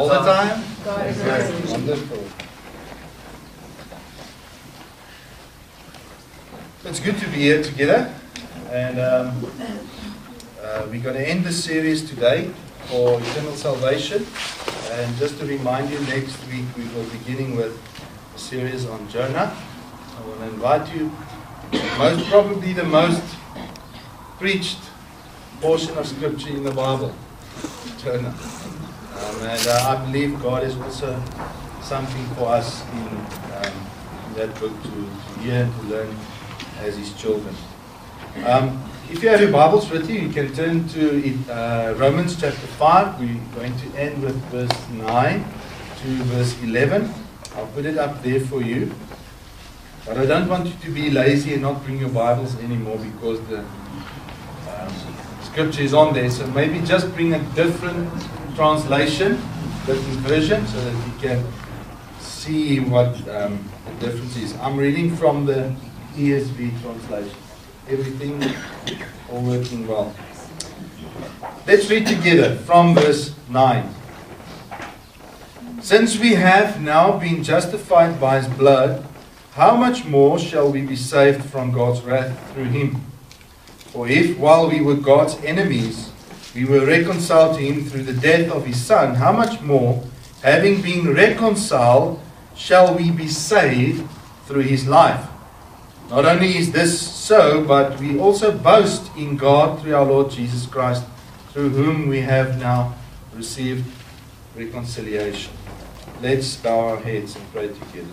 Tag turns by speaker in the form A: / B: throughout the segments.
A: All the time?
B: God is.
A: Wonderful. It's good to be here together. And um, uh, we're going to end the series today for eternal salvation. And just to remind you, next week we will be beginning with a series on Jonah. I want to invite you, most probably the most preached portion of scripture in the Bible, Jonah. And uh, I believe God has also something for us in, um, in that book to, to hear and to learn as His children. Um, if you have your Bibles with you, you can turn to it, uh, Romans chapter 5. We're going to end with verse 9 to verse 11. I'll put it up there for you. But I don't want you to be lazy and not bring your Bibles anymore because the um, scripture is on there. So maybe just bring a different translation, different version, so that you can see what um, the difference is. I'm reading from the ESV translation. Everything all working well. Let's read together from verse 9. Since we have now been justified by his blood, how much more shall we be saved from God's wrath through him? For if, while we were God's enemies, we were reconciled to him through the death of his Son, how much more, having been reconciled, shall we be saved through his life? Not only is this so, but we also boast in God through our Lord Jesus Christ, through whom we have now received reconciliation. Let's bow our heads and pray together.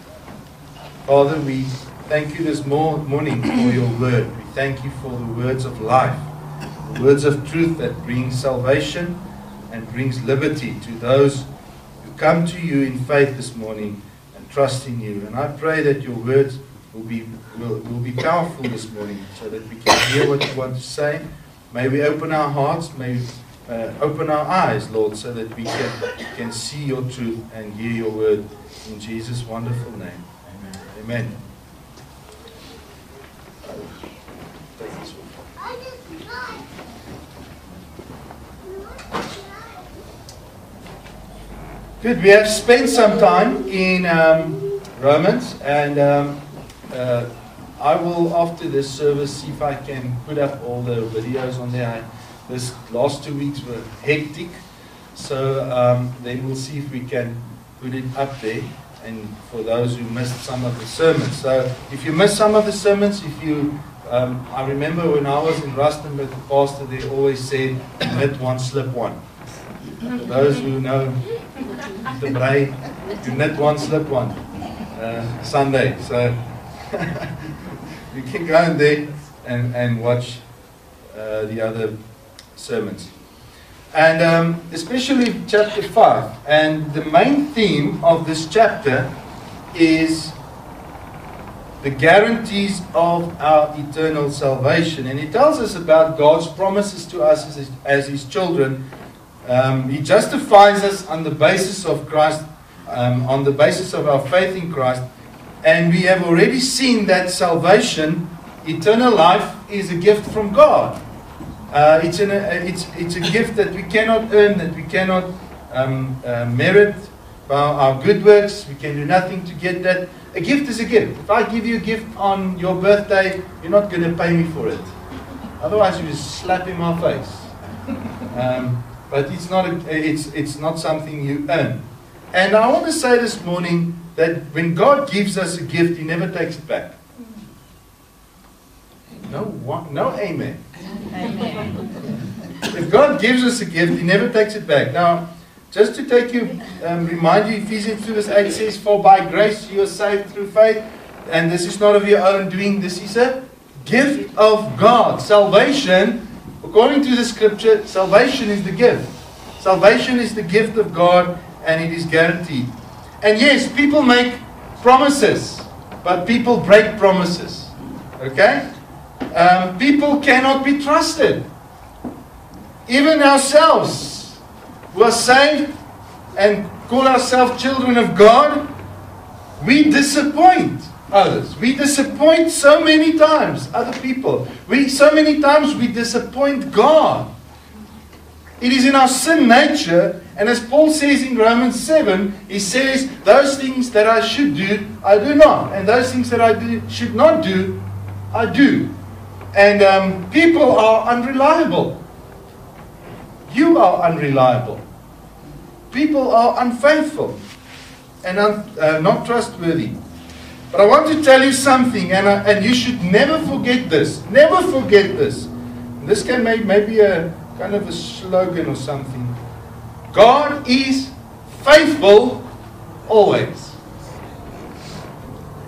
A: Father, we thank you this mor- morning for your word. We thank you for the words of life, words of truth that bring salvation and brings liberty to those who come to you in faith this morning and trust in you. And I pray that your words will be, will, will be powerful this morning so that we can hear what you want to say. May we open our hearts, may we uh, open our eyes, Lord, so that we can, can see your truth and hear your word in Jesus' wonderful name. Amen. Take this one. Good. We have spent some time in um, Romans, and um, uh, I will, after this service, see if I can put up all the videos on there. I, this last two weeks were hectic, so um, then we'll see if we can put it up there. And for those who missed some of the sermons, so if you missed some of the sermons, if you, um, I remember when I was in Rustenburg, the pastor they always said, "Let one slip one." For those who know braai, you knit one, slip one. Uh, Sunday. So you can go in there and, and watch uh, the other sermons. And um, especially chapter 5. And the main theme of this chapter is the guarantees of our eternal salvation. And he tells us about God's promises to us as his, as his children. Um, he justifies us on the basis of Christ, um, on the basis of our faith in Christ. And we have already seen that salvation, eternal life, is a gift from God. Uh, it's, an, uh, it's, it's a gift that we cannot earn, that we cannot um, uh, merit by our good works. We can do nothing to get that. A gift is a gift. If I give you a gift on your birthday, you're not going to pay me for it. Otherwise, you just slap in my face. Um, but it's not, a, it's, it's not something you earn. And I want to say this morning that when God gives us a gift, He never takes it back. No, what? no amen. amen. If God gives us a gift, He never takes it back. Now, just to take you, um, remind you, Ephesians 2 verse 8 says, For by grace you are saved through faith, and this is not of your own doing, this is a gift of God. Salvation, according to the scripture, salvation is the gift. Salvation is the gift of God, and it is guaranteed. And yes, people make promises, but people break promises. Okay? Um, people cannot be trusted. Even ourselves, who are saved and call ourselves children of God, we disappoint others. We disappoint so many times other people. We so many times we disappoint God. It is in our sin nature, And as Paul says in Romans 7, he says, Those things that I should do, I do not. And those things that I do, should not do, I do. And um, people are unreliable. You are unreliable. People are unfaithful and un, uh, not trustworthy. But I want to tell you something, and, uh, and you should never forget this. Never forget this. This can make maybe a kind of a slogan or something. God is faithful always.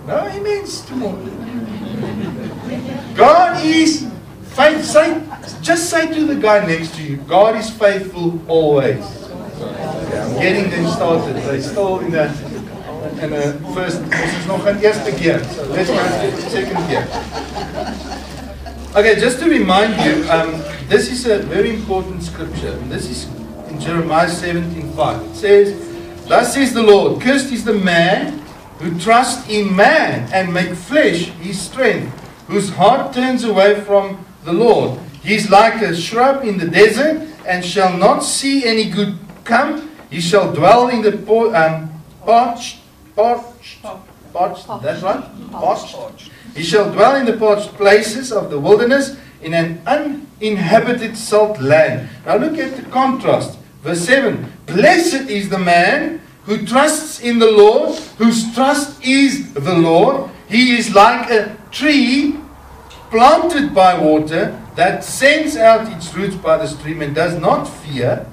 A: No, he means to God is faithful. Say, just say to the guy next to you, God is faithful always. Yeah, I'm getting them started. They're still in the, in the first, this is nog een eerste keer. So let's go the second gear. Okay, just to remind you, um, this is a very important scripture. This is in Jeremiah 17:5. It says, Thus says the Lord, cursed is the man who trusts in man and make flesh his strength, whose heart turns away from the Lord. He is like a shrub in the desert and shall not see any good come. He shall dwell in the po- um, parched, parched, parched, that's right? Parched. He shall dwell in the parched places of the wilderness in an uninhabited salt land. Now look at the contrast. Verse 7 Blessed is the man who trusts in the Lord, whose trust is the Lord. He is like a tree planted by water that sends out its roots by the stream and does not fear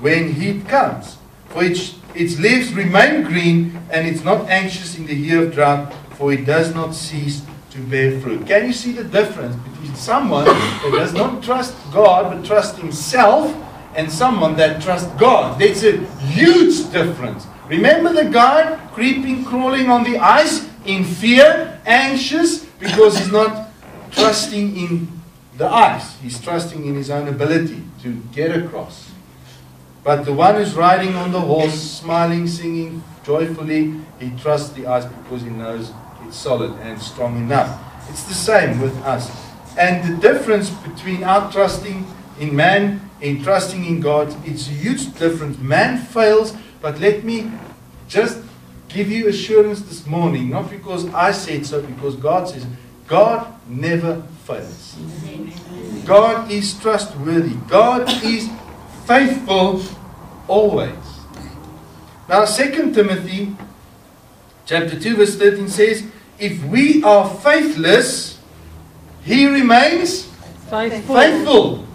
A: when heat comes. For its, its leaves remain green and it's not anxious in the year of drought, for it does not cease to bear fruit. Can you see the difference between someone that does not trust God but trust himself and someone that trusts God? That's a huge difference. Remember the guy creeping, crawling on the ice in fear, anxious, because he's not trusting in the ice. He's trusting in his own ability to get across. But the one who's riding on the horse, smiling, singing joyfully, he trusts the ice because he knows it's solid and strong enough. It's the same with us. And the difference between our trusting in man and trusting in God, it's a huge difference. Man fails, but let me just give you assurance this morning, not because I said so, because God says, God never fails. God is trustworthy. God is faithful always. Now, 2 Timothy chapter 2, verse 13 says, If we are faithless, he remains
B: Faithful.
A: faithful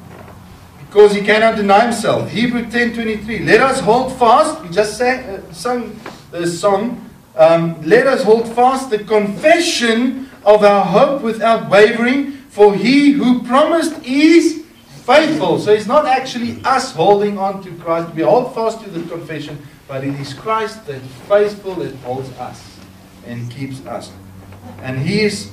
A: because he cannot deny himself. Hebrew 10:23. Let us hold fast. We just sang, uh, sung the song. Um, Let us hold fast the confession of our hope without wavering, for he who promised is faithful. So it's not actually us holding on to Christ. We hold fast to the confession, but it is Christ that is faithful that holds us and keeps us. And he is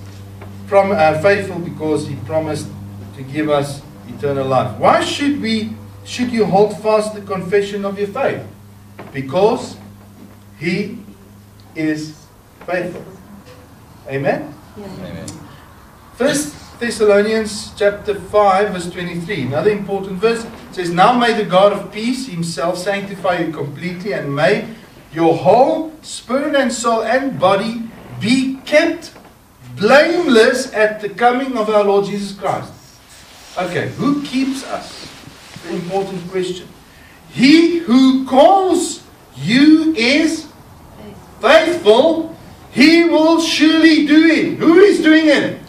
A: prom- uh, faithful because he promised to give us eternal life. Why should we should you hold fast the confession of your faith? Because he is faithful. Amen.
C: Amen.
A: First Thessalonians chapter 5 verse 23. Another important verse says, Now may the God of peace himself sanctify you completely and may your whole spirit and soul and body be kept blameless at the coming of our Lord Jesus Christ. Okay, who keeps us? The important question. He who calls you is faithful. He will surely do it. Who is doing it?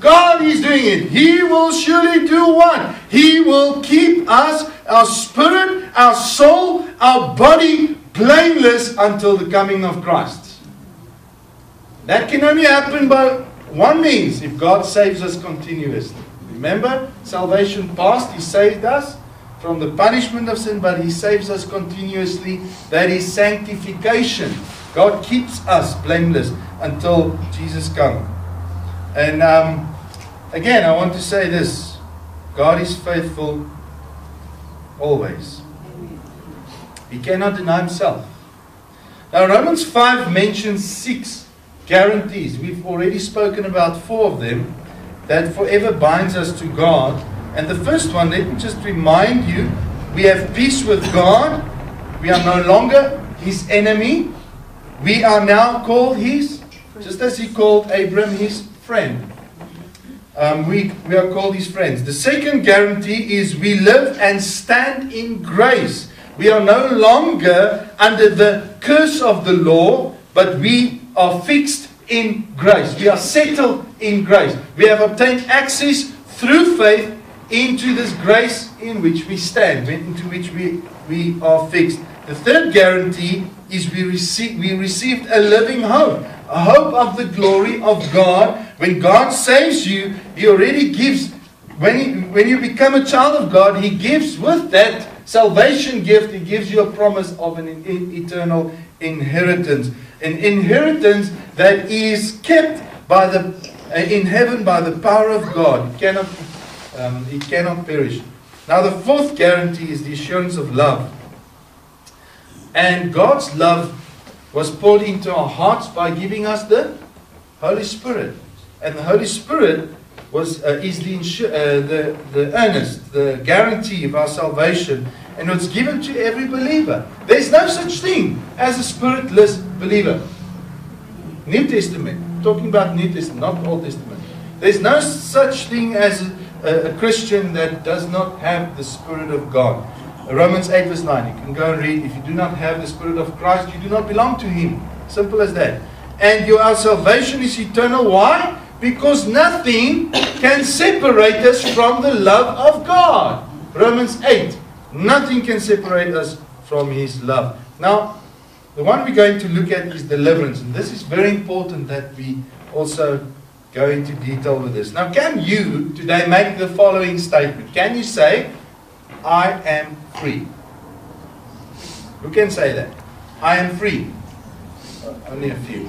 A: God is doing it. He will surely do what? He will keep us, our spirit, our soul, our body blameless until the coming of Christ. That can only happen by one means if God saves us continuously. Remember, salvation past, He saved us from the punishment of sin, but He saves us continuously. That is sanctification. God keeps us blameless until Jesus comes. And um, again, I want to say this God is faithful always, He cannot deny Himself. Now, Romans 5 mentions six guarantees. We've already spoken about four of them that forever binds us to God. And the first one, let me just remind you we have peace with God We are no longer his enemy. We are now called his, just as he called Abram his friend. Um, we, we are called his friends. The second guarantee is we live and stand in grace. We are no longer under the curse of the law, but we are fixed in grace. We are settled in grace. We have obtained access through faith into this grace in which we stand, into which we, we are fixed. The third guarantee is we, receive, we received a living hope, hope of the glory of God. When God saves you, He already gives, when, he, when you become a child of God, He gives with that salvation gift, He gives you a promise of an eternal inheritance. An inheritance that is kept by the, uh, in heaven by the power of God. It cannot, um, it cannot perish. Now, the fourth guarantee is the assurance of love. And God's love was poured into our hearts by giving us the Holy Spirit. And the Holy Spirit was, uh, is the, uh, the, the earnest, the guarantee of our salvation. And it's given to every believer. There's no such thing as a spiritless believer. New Testament, talking about New Testament, not Old Testament. There's no such thing as a, a Christian that does not have the Spirit of God. Romans 8, verse 9. You can go and read. If you do not have the Spirit of Christ, you do not belong to Him. Simple as that. And your salvation is eternal. Why? Because nothing can separate us from the love of God. Romans 8. Nothing can separate us from His love. Now, the one we're going to look at is deliverance. And this is very important that we also go into detail with this. Now, can you today make the following statement? Can you say, I am free? Who can say that? I am free. Only a few.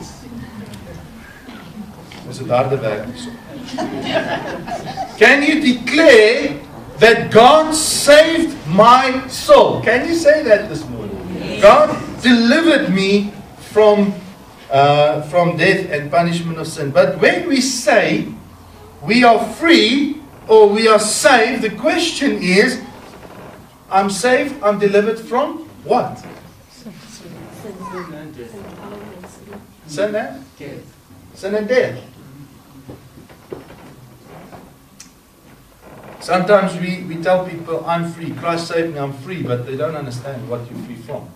A: Is it harde werk Can you declare that God saved my soul? Can you say that this morning? God delivered me from uh, from death and punishment of sin. But when we say we are free or we are saved, the question is I'm saved, I'm delivered from what? Sin and death. Sin and death. Sometimes we, we tell people, I'm free. Christ saved me, I'm free, but they don't understand what you're free from.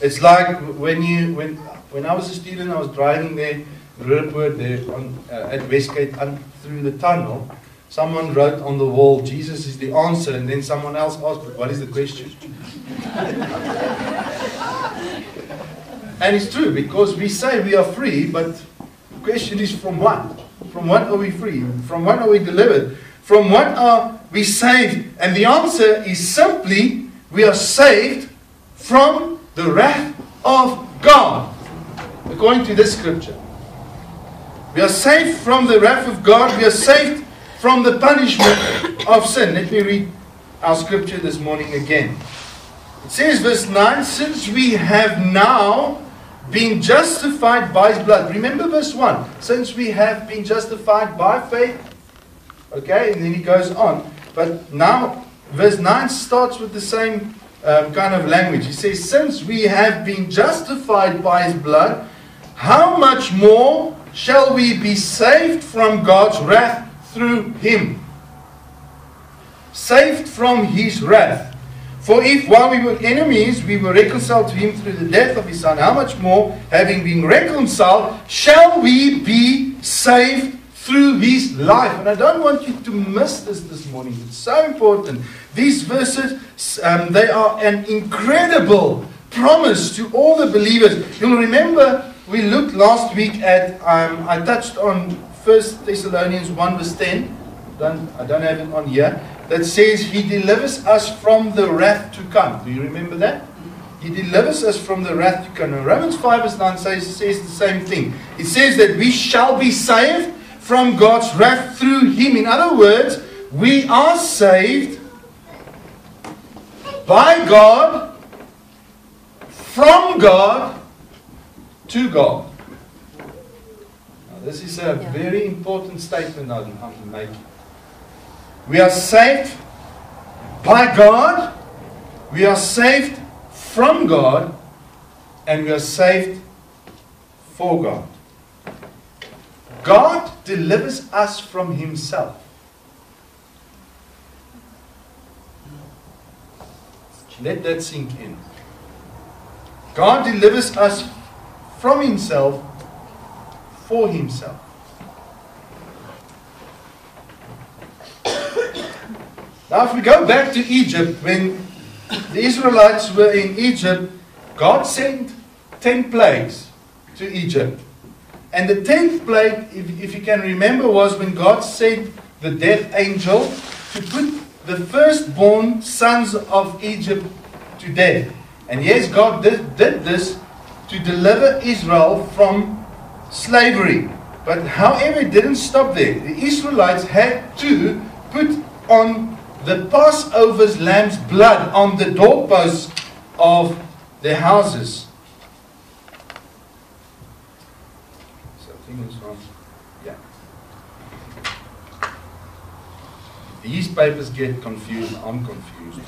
A: It's like when you when when I was a student, I was driving there, Roodepoort, there on, uh, at Westgate and through the tunnel. Someone wrote on the wall, "Jesus is the answer," and then someone else asked, "But what is the question?" and it's true because we say we are free, but the question is from what? From what are we free? From what are we delivered? From what are we saved? And the answer is simply we are saved from the wrath of God, according to this scripture. We are saved from the wrath of God. We are saved from the punishment of sin. Let me read our scripture this morning again. It says, verse 9, since we have now been justified by his blood. Remember verse 1. Since we have been justified by faith. Okay, and then he goes on. But now, verse 9 starts with the same um, kind of language. He says, Since we have been justified by his blood, how much more shall we be saved from God's wrath through him? Saved from his wrath. For if while we were enemies, we were reconciled to him through the death of his son, how much more, having been reconciled, shall we be saved through his life? And I don't want you to miss this this morning. It's so important. These verses, um, they are an incredible promise to all the believers. You'll remember we looked last week at, um, I touched on 1 Thessalonians 1 verse 10. Don't, I don't have it on here. That says, He delivers us from the wrath to come. Do you remember that? He delivers us from the wrath to come. Romans 5 verse 9 says, says the same thing. It says that we shall be saved from God's wrath through Him. In other words, we are saved by God, from God, to God. This is a yeah. very important statement I'm, I'm making. We are saved by God We are saved from God and we are saved for God. God delivers us from Himself. Let that sink in. God delivers us from Himself for Himself. Now, if we go back to Egypt, when the Israelites were in Egypt, God sent 10 plagues to Egypt. And the 10th plague, if, if you can remember, was when God sent the death angel to put the firstborn sons of Egypt to death. And yes, God did, did this to deliver Israel from slavery. But however, it didn't stop there. The Israelites had to put on the Passover's lamb's blood on the doorposts of their houses. Something is wrong. Yeah. These papers get confused. I'm confused.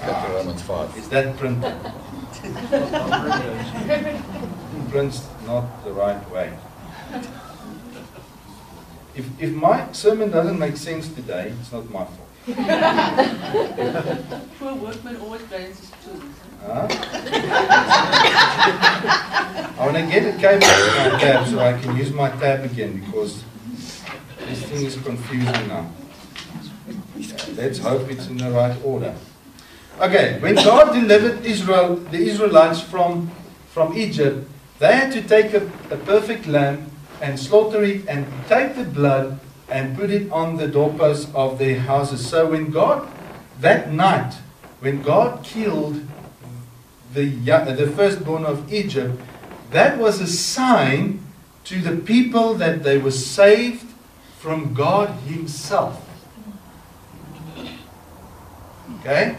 B: Got the Romans 5.
A: Is that printed? Prints not the right way. If, if my sermon doesn't make sense today, it's not my fault.
C: Poor workman always blames his tools.
A: Huh? I want to get a cable to my tab so I can use my tab again because this thing is confusing now. Let's hope it's in the right order. Okay, when God delivered Israel, the Israelites from, from Egypt, they had to take a, a perfect lamb and slaughter it and take the blood and put it on the doorposts of their houses. So when God, that night, when God killed the, the firstborn of Egypt, that was a sign to the people that they were saved from God Himself. Okay?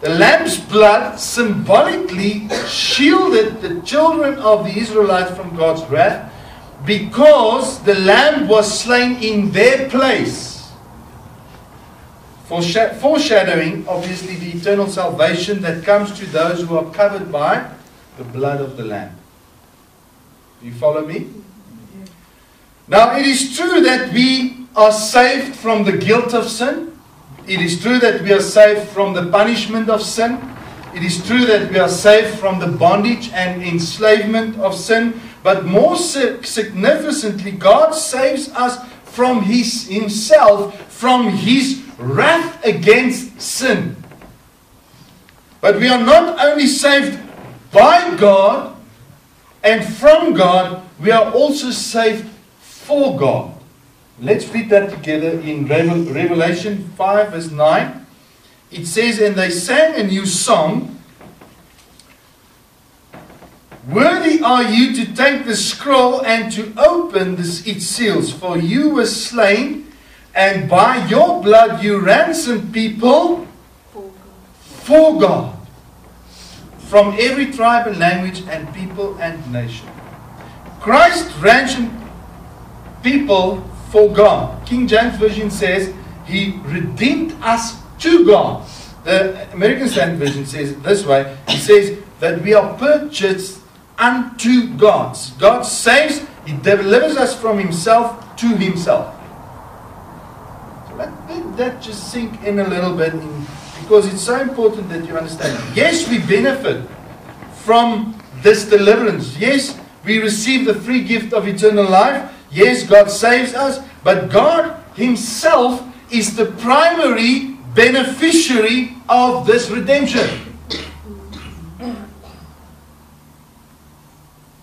A: The lamb's blood symbolically shielded the children of the Israelites from God's wrath because the lamb was slain in their place. Foreshadowing, obviously, the eternal salvation that comes to those who are covered by the blood of the lamb. Do you follow me? Now, it is true that we are saved from the guilt of sin. It is true that we are saved from the punishment of sin. It is true that we are saved from the bondage and enslavement of sin. But more significantly, God saves us from his, Himself, from His wrath against sin. But we are not only saved by God and from God, we are also saved for God. Let's read that together in Revelation 5, verse 9. It says, And they sang a new song Worthy are you to take the scroll and to open this, its seals, for you were slain, and by your blood you ransomed people for God from every tribe and language and people and nation. Christ ransomed people for God. King James Version says he redeemed us to God. The American Standard Version says this way. He says that we are purchased unto God. God saves, He delivers us from Himself to Himself. Let, let that just sink in a little bit in, because it's so important that you understand. Yes, we benefit from this deliverance. Yes, we receive the free gift of eternal life. Yes, God saves us, but God Himself is the primary beneficiary of this redemption.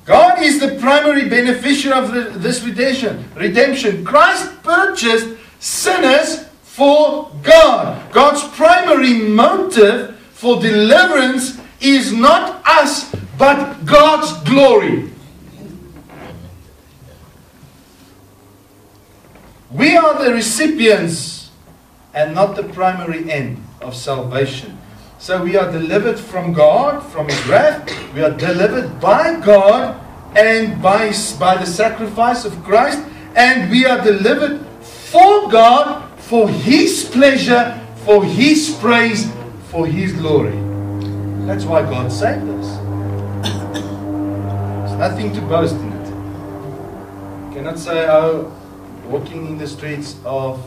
A: God is the primary beneficiary of this redemption. Redemption. Christ purchased sinners for God. God's primary motive for deliverance is not us, but God's glory. We are the recipients and not the primary end of salvation. So we are delivered from God, from His wrath. We are delivered by God and by, by the sacrifice of Christ. And we are delivered for God, for His pleasure, for His praise, for His glory. That's why God saved us. There's nothing to boast in it. You cannot say, oh, walking in the streets of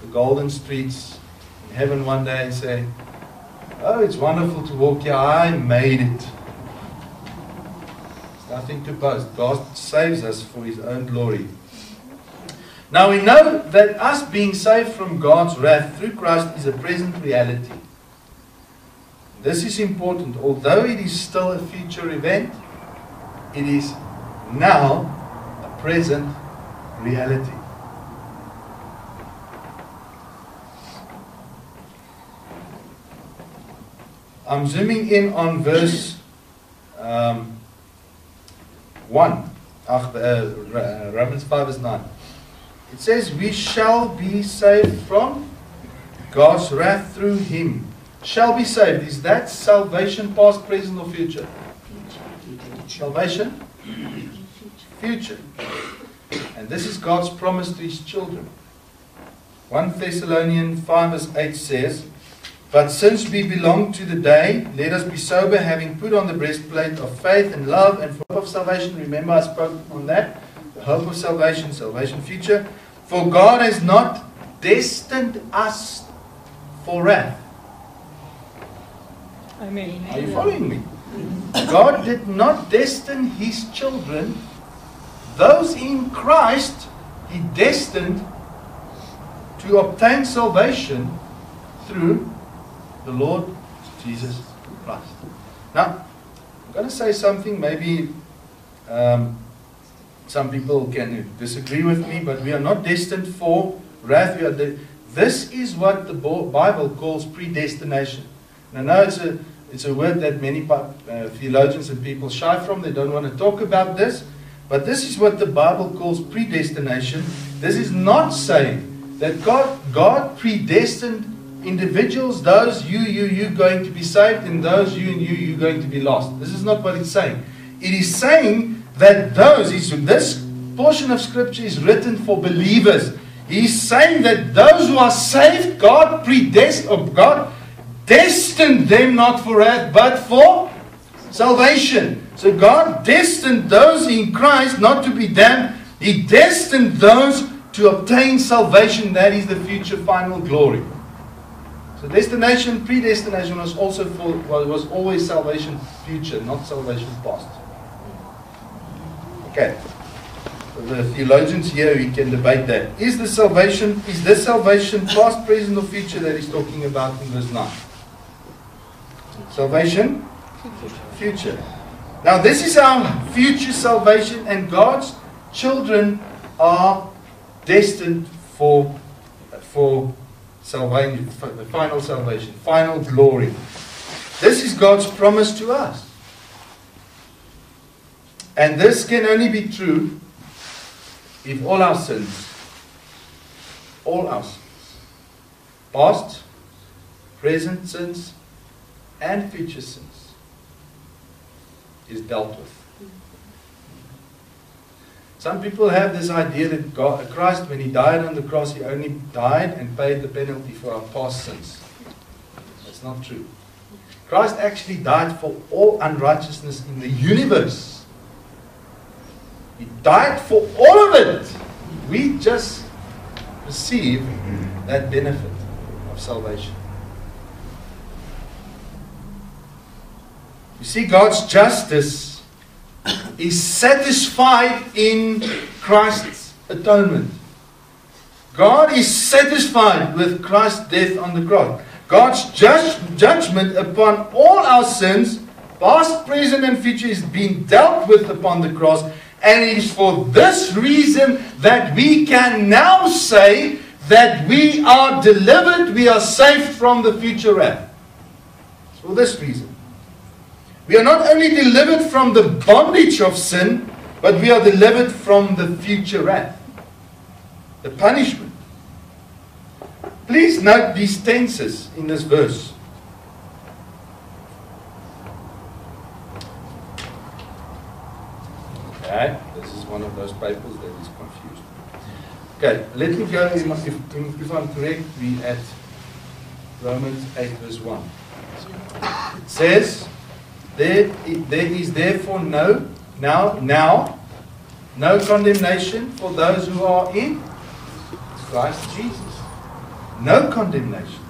A: the golden streets in heaven one day and say, oh, it's wonderful to walk here. I made it. There's nothing to boast. God saves us for His own glory. Now we know that us being saved from God's wrath through Christ is a present reality. This is important. Although it is still a future event, it is now a present reality. I'm zooming in on verse um, 1, uh, Romans 5 verse 9. It says, We shall be saved from God's wrath through Him. Shall be saved. Is that salvation past, present, or future? Salvation? Future. And this is God's promise to His children. 1 Thessalonians 5 verse 8 says, But since we belong to the day, let us be sober, having put on the breastplate of faith and love and hope of salvation. Remember, I spoke on that. The hope of salvation, salvation future. For God has not destined us for wrath.
D: Amen.
A: Are you following me? God did not destine his children, those in Christ, he destined to obtain salvation through the Lord Jesus Christ. Now, I'm going to say something, maybe um, some people can disagree with me, but we are not destined for wrath. This is what the Bible calls predestination. I know it's a, it's a word that many uh, theologians and people shy from. They don't want to talk about this. But this is what the Bible calls predestination. This is not saying that God, God predestined individuals, those you, you, you going to be saved, and those you and you, you going to be lost. This is not what it's saying. It is saying that those, this portion of Scripture is written for believers. He's saying that those who are saved, God predestined, or oh, God destined them not for wrath, but for salvation. So God destined those in Christ not to be damned. He destined those to obtain salvation. That is the future final glory. So destination, predestination was also for well, was always salvation future, not salvation past. Okay. So the theologians here we can debate that. Is the salvation is this salvation past, present, or future that he's talking about in verse 9? Salvation? Future. Now this is our future salvation, and God's children are destined for for salvation, the final salvation, final glory. This is God's promise to us. And this can only be true if all our sins, all our sins, past, present sins, and future sins, is dealt with. Some people have this idea that God, Christ, when He died on the cross, He only died and paid the penalty for our past sins. That's not true. Christ actually died for all unrighteousness in the universe. He died for all of it. We just receive that benefit of salvation. You see, God's justice is satisfied in Christ's atonement. God is satisfied with Christ's death on the cross. God's judge, judgment upon all our sins, past, present, and future, is being dealt with upon the cross. And it is for this reason that we can now say that we are delivered, we are saved from the future wrath. It's for this reason. We are not only delivered from the bondage of sin, but we are delivered from the future wrath, the punishment. Please note these tenses in this verse. Okay, this is one of those papers that is confused. Okay, let me go, if, if, if I'm correct, we at Romans 8, verse 1. It says, there, there is therefore no, now, now, no condemnation for those who are in Christ Jesus. No condemnation.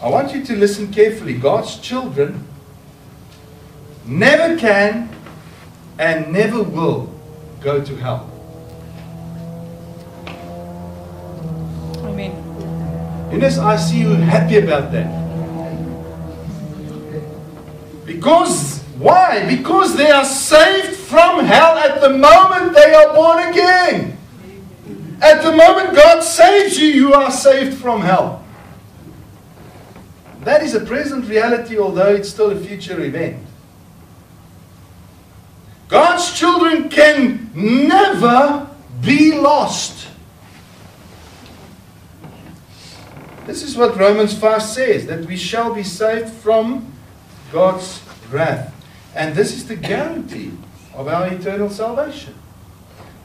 A: I want you to listen carefully. God's children never can and never will go to hell.
D: Amen.
A: Eunice, I see you happy about that. Because, why? Because they are saved from hell at the moment they are born again. At the moment God saves you, you are saved from hell. That is a present reality, although it's still a future event. God's children can never be lost. This is what Romans 5 says that we shall be saved from God's wrath. And this is the guarantee of our eternal salvation.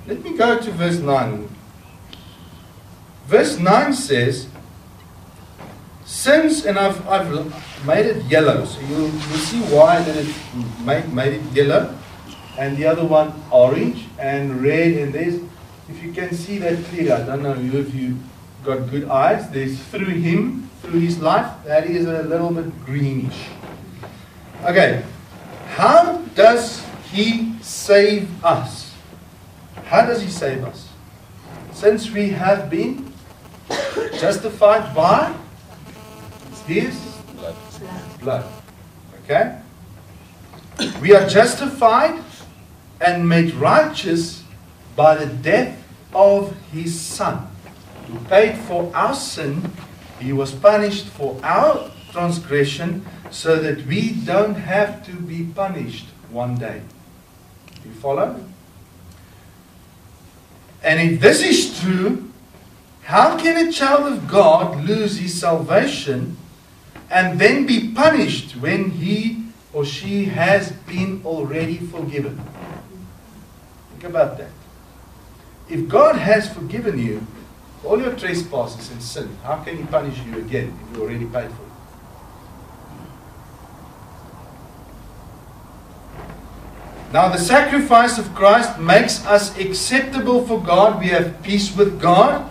A: Let me go to verse 9. Verse 9 says, Since, and I've, I've made it yellow, so you'll, you'll see why did it, made, made it yellow, and the other one orange and red, and there's, if you can see that clearly, I don't know if you got good eyes, there's through him, through his life, that is a little bit greenish. Okay, how does he save us? How does he save us? Since we have been justified by his
B: Blood.
A: blood. Okay? We are justified and made righteous by the death of his son. Who paid for our sin, he was punished for our transgression so that we don't have to be punished one day. You follow? And if this is true, how can a child of God lose his salvation and then be punished when he or she has been already forgiven? Think about that. If God has forgiven you all your trespasses and sin, how can he punish you again if you already paid for it? Now, the sacrifice of Christ makes us acceptable for God. We have peace with God.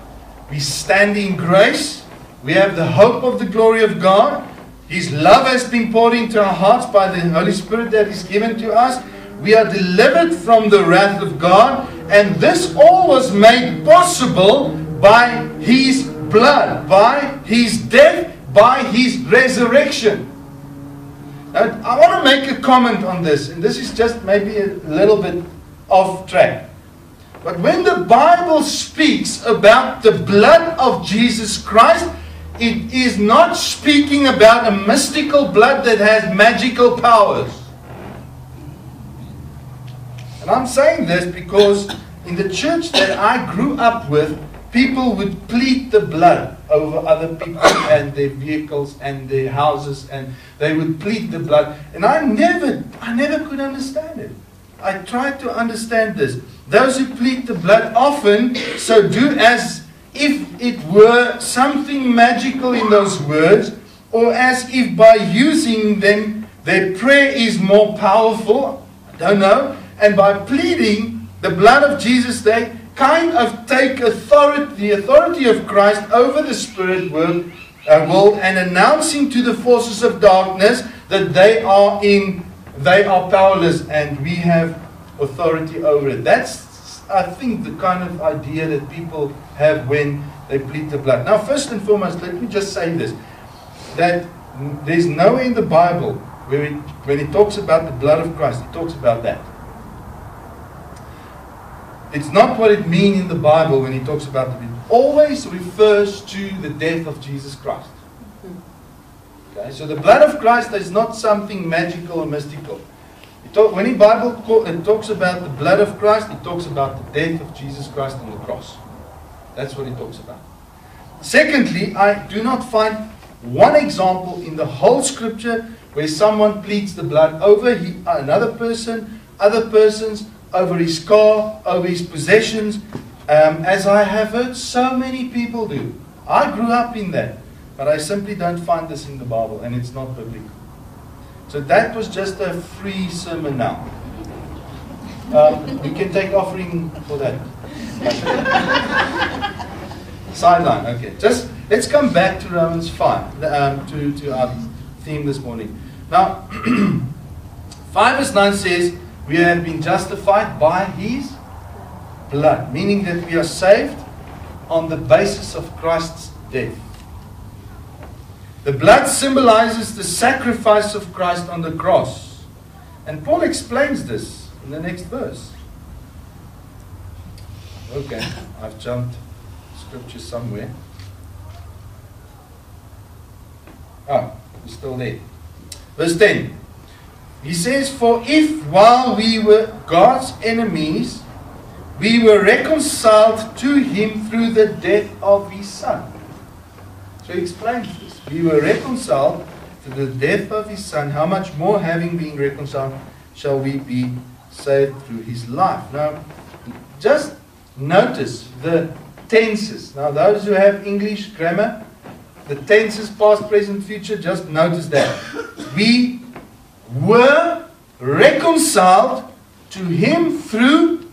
A: We stand in grace. We have the hope of the glory of God. His love has been poured into our hearts by the Holy Spirit that is given to us. We are delivered from the wrath of God. And this all was made possible by His blood, by His death, by His resurrection. Now, I want to make a comment on this, and this is just maybe a little bit off track. But when the Bible speaks about the blood of Jesus Christ, it is not speaking about a mystical blood that has magical powers. And I'm saying this because in the church that I grew up with, people would plead the blood over other people and their vehicles and their houses and they would plead the blood. And i never i never could understand it. I tried to understand this. Those who plead the blood often so do as if it were something magical in those words or as if by using them their prayer is more powerful i don't know and by pleading the blood of jesus they kind of take authority, the authority of Christ over the spirit world, uh, world and announcing to the forces of darkness that they are in, they are powerless and we have authority over it. That's, I think, the kind of idea that people have when they plead the blood. Now, first and foremost, let me just say this: that there's nowhere in the Bible where it, when it talks about the blood of Christ, it talks about that. It's not what it means in the Bible when he talks about the It always refers to the death of Jesus Christ. Mm-hmm. Okay, so the blood of Christ is not something magical or mystical. It talk, when the Bible call, it uh, talks about the blood of Christ, it talks about the death of Jesus Christ on the cross. That's what it talks about. Secondly, I do not find one example in the whole scripture where someone pleads the blood over he, uh, another person, other persons, over his car, over his possessions, um, as I have heard so many people do. I grew up in that, but I simply don't find this in the Bible, and it's not biblical. So that was just a free sermon now. Um, we can take offering for that. Sideline, okay. Just let's come back to Romans 5, um, to, to our theme this morning. Now, 5 verse 9 says, We have been justified by his blood, meaning that we are saved on the basis of Christ's death. The blood symbolizes the sacrifice of Christ on the cross. And Paul explains this in the next verse. Okay, I've jumped scripture somewhere. Ah, oh, it's still there. Verse 10. He says, For if while we were God's enemies, we were reconciled to him through the death of his son. So he explains this. We were reconciled through the death of his son. How much more, having been reconciled, shall we be saved through his life? Now, just notice the tenses. Now, those who have English grammar, the tenses, past, present, future, just notice that. We were reconciled to him through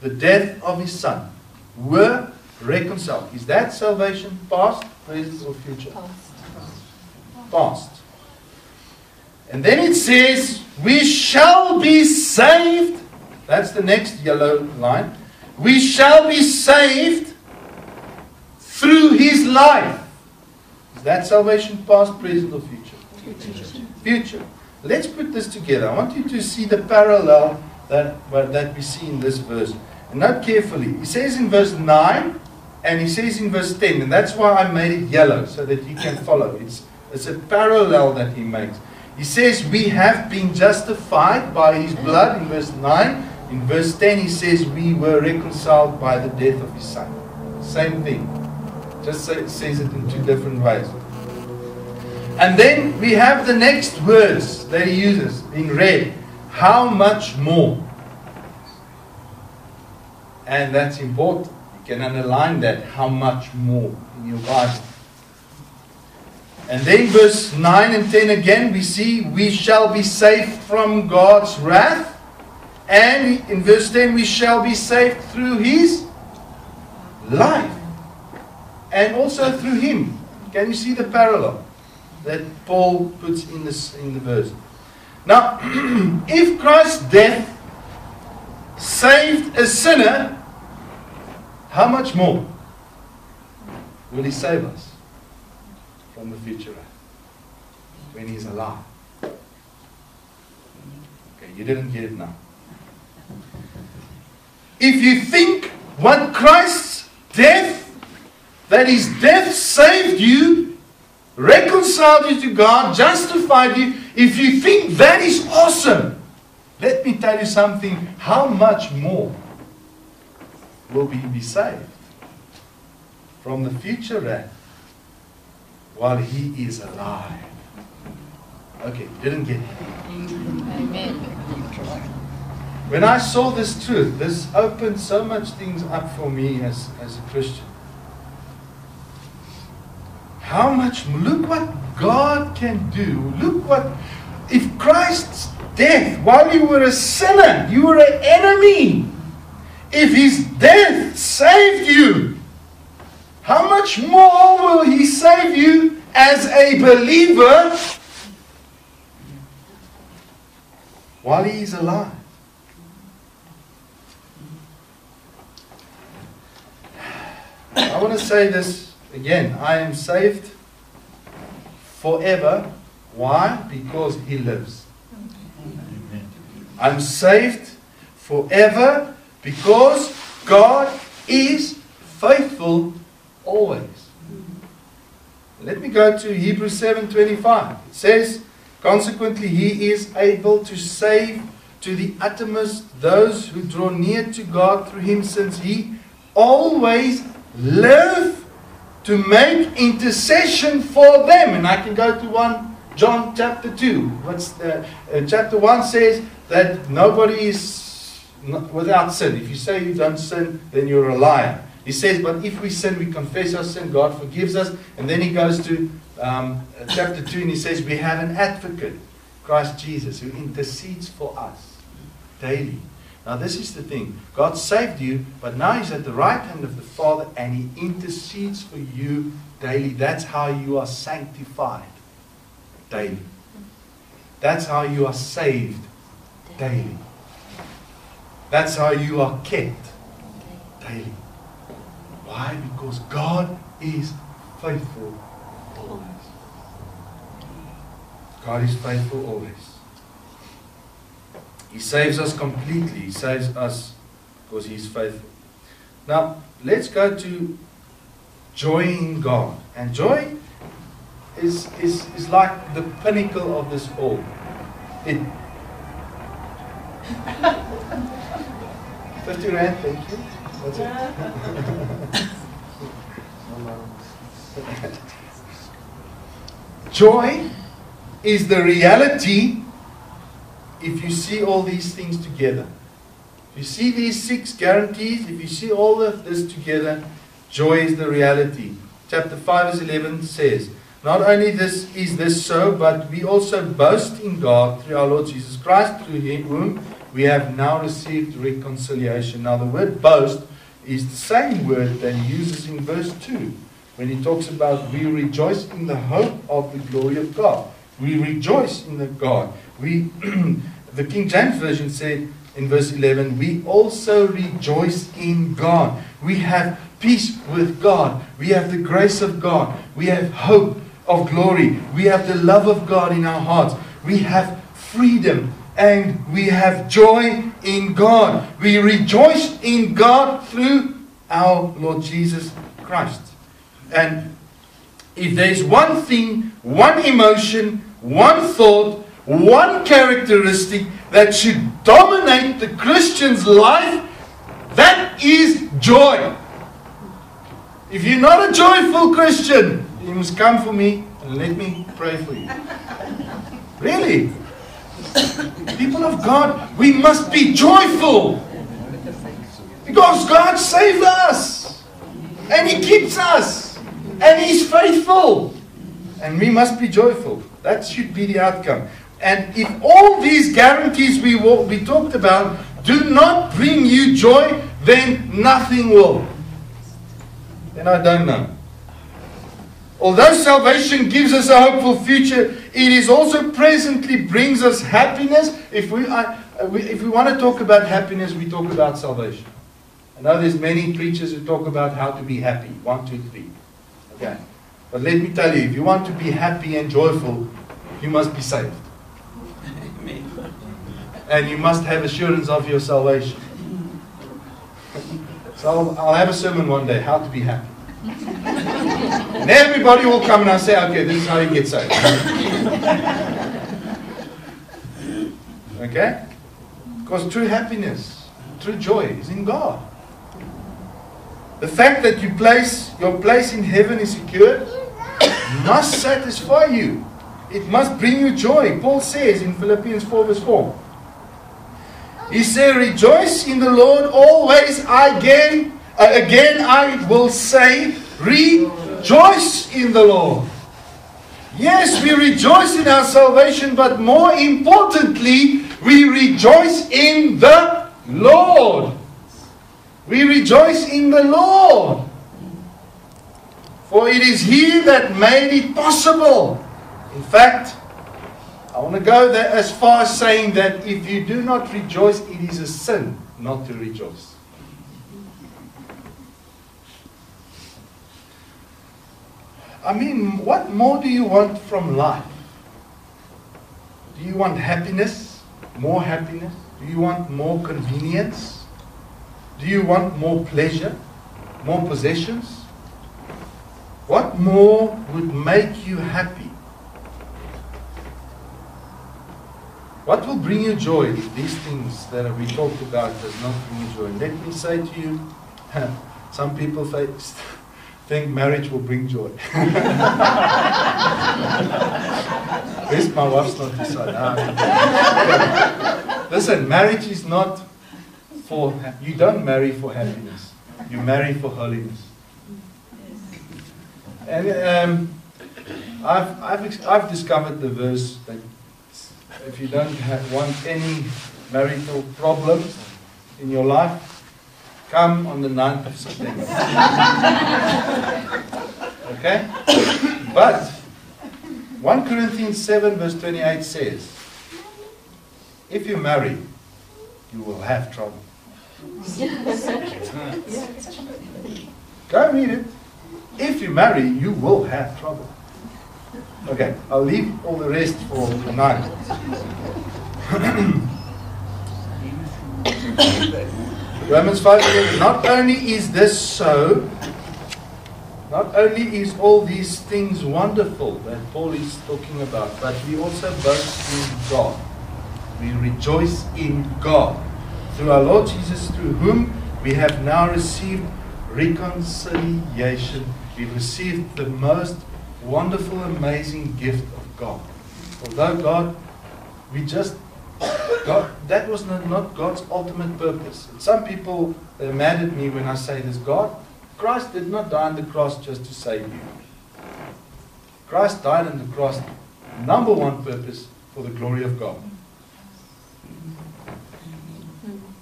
A: the death of his son. Were reconciled. Is that salvation past, present, or future? Past. Past. And then it says, We shall be saved. That's the next yellow line. We shall be saved through his life. Is that salvation past, present, or future? future? Future. Let's put this together. I want you to see the parallel that, that we see in this verse. And note carefully. He says in verse 9 and he says in verse 10, and that's why I made it yellow so that you can follow. It's, it's a parallel that he makes. He says, We have been justified by his blood in verse 9. In verse 10, he says, We were reconciled by the death of his son. Same thing. Just say, says it in two different ways. And then we have the next words that he uses in red. How much more? And that's important. You can underline that. How much more in your Bible. And then verse 9 and 10 again, we see we shall be saved from God's wrath. And in verse 10, we shall be saved through his life. And also through him. Can you see the parallel that Paul puts in, this, in the verse? Now, if Christ's death saved a sinner, how much more will he save us from the future when he's alive? Okay, you didn't get it now. If you think what Christ's death, that his death saved you, reconciled you to God, justified you, if you think that is awesome, let me tell you something. How much more will we be saved from the future wrath while he is alive? Okay, didn't get it.
D: Amen.
A: When I saw this truth, this opened so much things up for me as, as a Christian. How much, look what God can do. Look what, if Christ's death, while you were a sinner, you were an enemy. If his death saved you, how much more will he save you as a believer while he is alive? I want to say this again. I am saved forever. Why? Because He lives. I'm saved forever because God is faithful always. Let me go to Hebrews 7:25. It says, "Consequently, He is able to save to the uttermost those who draw near to God through Him, since He always live to make intercession for them. And I can go to 1 John chapter 2. What's uh, uh, chapter 1 says that nobody is without sin. If you say you don't sin, then you're a liar. He says, But if we sin, we confess our sin, God forgives us. And then he goes to um, chapter 2 and he says, We have an advocate, Christ Jesus, who intercedes for us daily. Now, this is the thing God saved you, but now He's at the right hand of the Father and He intercedes for you daily. That's how you are sanctified daily. That's how you are saved daily. That's how you are kept daily. Why? Because God is faithful always. God is faithful always. He saves us completely. He saves us because He is faithful. Now, let's go to joy in God. And joy is, is, is like the pinnacle of this all. It 50 rand, thank you. That's it. Joy is the reality if you see all these things together. If you see these six guarantees, if you see all of this together, joy is the reality. Chapter 5 verse 11 says, Not only this is this so, but we also boast in God through our Lord Jesus Christ, through him, whom we have now received reconciliation. Now the word boast is the same word that he uses in verse 2 when he talks about we rejoice in the hope of the glory of God. We rejoice in the God. We, the King James Version said in verse 11, we also rejoice in God. We have peace with God. We have the grace of God. We have hope of glory. We have the love of God in our hearts. We have freedom and we have joy in God. We rejoice in God through our Lord Jesus Christ. And if there's one thing, one emotion, one thought, one characteristic that should dominate the Christian's life, that is joy. If you're not a joyful Christian, you must come for me and let me pray for you. Really? People of God, we must be joyful. Because God saved us. And He keeps us. And He's faithful. And we must be joyful. That should be the outcome. And if all these guarantees we, we talked about do not bring you joy, then nothing will. Then I don't know. Although salvation gives us a hopeful future, it is also presently brings us happiness. If we, if we want to talk about happiness, we talk about salvation. I know there's many preachers who talk about how to be happy. One, two, three. Okay. But let me tell you, if you want to be happy and joyful, you must be saved. And you must have assurance of your salvation. So I'll, I'll have a sermon one day, how to be happy. And everybody will come and I'll say, okay, this is how you get saved. okay? Because true happiness, true joy is in God. The fact that you place your place in heaven is secured must satisfy you. It must bring you joy. Paul says in Philippians 4 verse 4. He said, Rejoice in the Lord always. Again, uh, again I will say, Rejoice in the Lord. Yes, we rejoice in our salvation, but more importantly, we rejoice in the Lord. We rejoice in the Lord. For it is He that made it possible. In fact, I want to go there as far as saying that if you do not rejoice, it is a sin not to rejoice. I mean, what more do you want from life? Do you want happiness? More happiness? Do you want more convenience? Do you want more pleasure? More possessions? What more would make you happy? What will bring you joy if these things that we talked about does not bring you joy? Let me say to you, some people think marriage will bring joy. Where's my wife's not decided? Ah. Listen, marriage is not for, you don't marry for happiness. you marry for holiness. And um, I've, I've, I've discovered the verse that if you don't have, want any marital problems in your life, come on the 9th of September. okay? But 1 Corinthians 7, verse 28 says, if you marry, you will have trouble. Go read it. If you marry, you will have trouble. Okay, I'll leave all the rest for tonight. Romans 5 Not only is this so, not only is all these things wonderful that Paul is talking about, but we also boast in God. We rejoice in God through our Lord Jesus, through whom we have now received reconciliation. We've received the most wonderful, amazing gift of God. Although God, we just, God, that was not, God's ultimate purpose. And some people are mad at me when I say this. God, Christ did not die on the cross just to save you. Christ died on the cross, number one purpose, for the glory of God.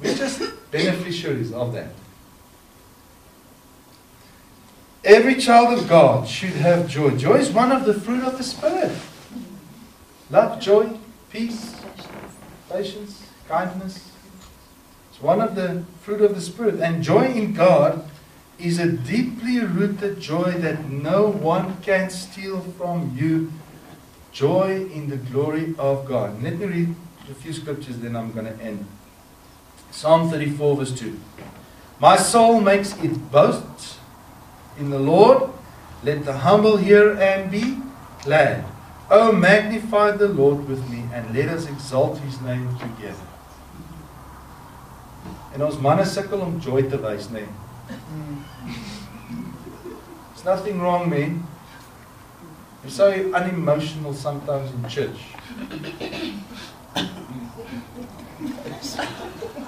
A: We're just beneficiaries of that. Every child of God should have joy. Joy is one of the fruit of the Spirit. Love, joy, peace, patience, kindness. It's one of the fruit of the Spirit. And joy in God is a deeply rooted joy that no one can steal from you. Joy in the glory of God. Let me read a few scriptures, then I'm going to end. Psalm 34, verse 2. My soul makes it boast in the Lord. Let the humble hear and be glad. Oh, magnify the Lord with me and let us exalt his name together. En ons manne sukkel om joy te wys, nê. There's nothing wrong, man. You're so unemotional sometimes in church.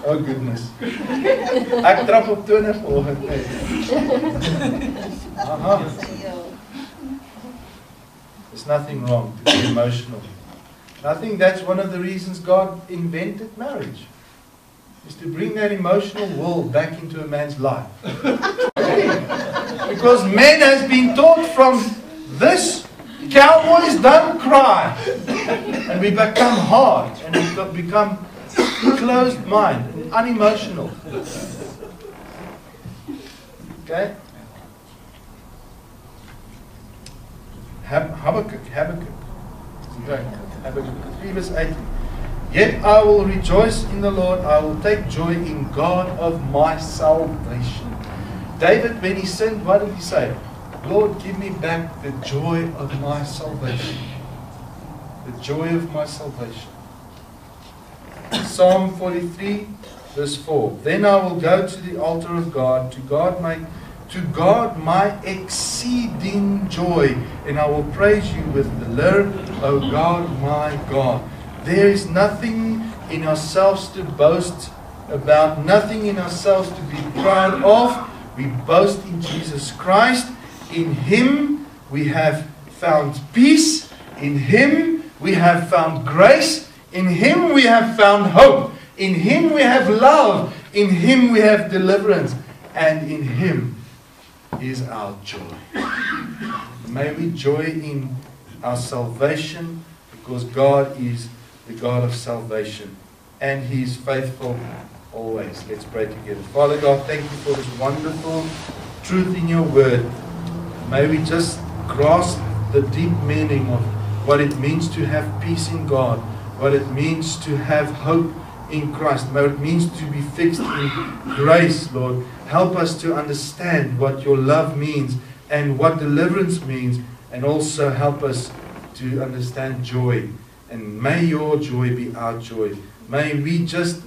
A: Oh goodness. Ek trap op tone vanoggend. Aha. There's nothing wrong to be emotional. I think that's one of the reasons God invented marriage. Is to bring that emotional world back into a man's life. because man has been taught from this cowboys don't cry. And we become hard and we become closed mind, unemotional. Okay? Hab- Habakkuk, Habakkuk. Okay. Habakkuk 3 verse 18. Yet I will rejoice in the Lord, I will take joy in God of my salvation. David, when he sinned, what did he say? Lord, give me back the joy of my salvation. The joy of my salvation. Psalm 43, verse 4. Then I will go to the altar of God, to God my to God my exceeding joy, and I will praise you with the lyre, O God my God. There is nothing in ourselves to boast about, nothing in ourselves to be proud of. We boast in Jesus Christ. In Him we have found peace. In Him we have found grace. In Him we have found hope. In Him we have love. In Him we have deliverance. And in Him is our joy. May we joy in our salvation because God is the God of salvation and He is faithful always. Let's pray together. Father God, thank you for this wonderful truth in your word. May we just grasp the deep meaning of what it means to have peace in God, what it means to have hope in Christ, what it means to be fixed in grace, Lord. Help us to understand what your love means and what deliverance means, and also help us to understand joy. And may your joy be our joy. May we just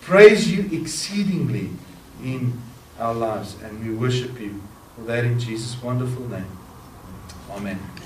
A: praise you exceedingly in our lives, and we worship you for that in Jesus' wonderful name. Amen.